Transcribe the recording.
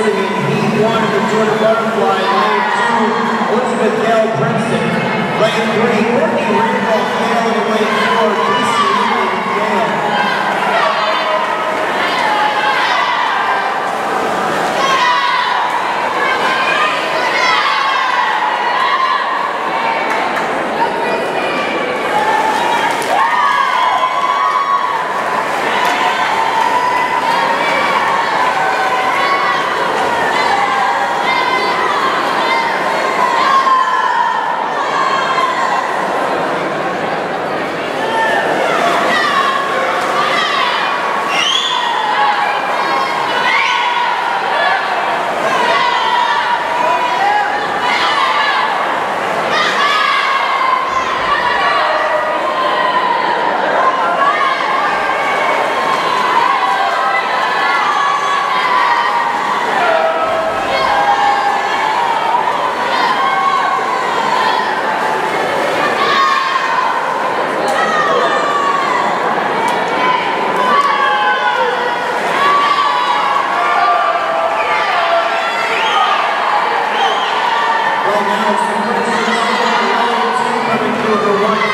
holding in P1 for Jordan Butterfly, lane 2, Elizabeth Gail Princeton, lane 3, Coming through the right